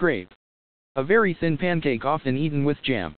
Crepe. A very thin pancake often eaten with jam.